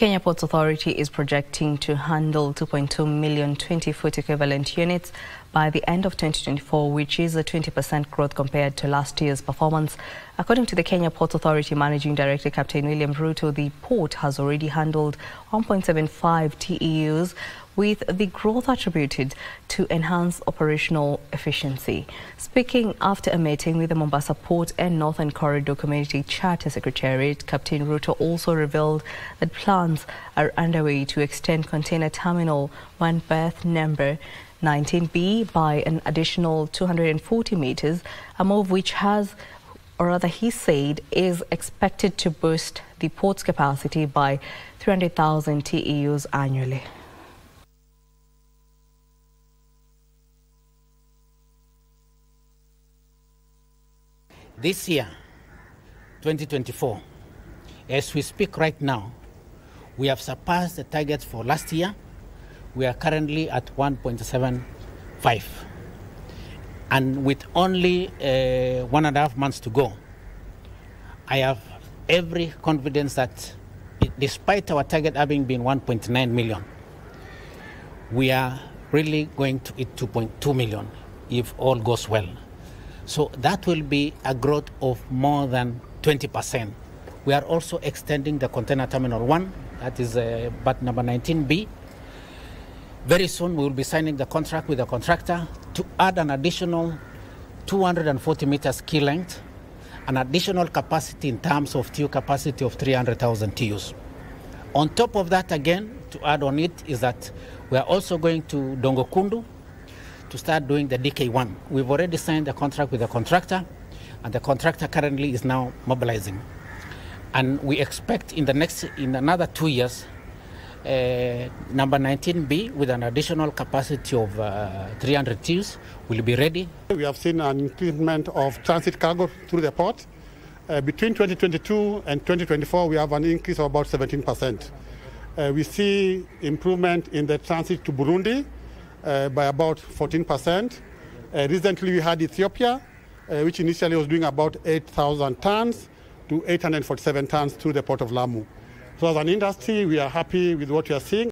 Kenya Ports Authority is projecting to handle 2.2 million 20-foot equivalent units by the end of 2024, which is a 20% growth compared to last year's performance. According to the Kenya Ports Authority Managing Director Captain William Ruto, the port has already handled 1.75 TEUs, with the growth attributed to enhanced operational efficiency. Speaking after a meeting with the Mombasa Port and Northern Corridor Community Charter Secretariat, Captain Ruto also revealed that plans are underway to extend container terminal one berth number 19B by an additional 240 meters, a move which has or rather he said is expected to boost the port's capacity by 300,000 TEUs annually. This year, 2024, as we speak right now, we have surpassed the target for last year. We are currently at 1.75. And with only uh, one and a half months to go, I have every confidence that despite our target having been 1.9 million, we are really going to hit 2.2 million if all goes well. So that will be a growth of more than 20%. We are also extending the container terminal 1, that is uh, number 19B. Very soon we will be signing the contract with the contractor to add an additional 240 meters quay length, an additional capacity in terms of TEU capacity of 300,000 TEUs. On top of that, again, to add on it is that we are also going to Dongo Kundu, to start doing the DK1. We've already signed the contract with the contractor, and the contractor currently is now mobilizing. And we expect in the next, in another two years, uh, number 19B with an additional capacity of uh, 300 TEUs will be ready. We have seen an increment of transit cargo through the port. Uh, between 2022 and 2024, we have an increase of about 17%. Uh, we see improvement in the transit to Burundi, by about 14%. Uh, recently, we had Ethiopia, uh, which initially was doing about 8,000 tons to 847 tons through the port of Lamu. So as an industry, we are happy with what we are seeing.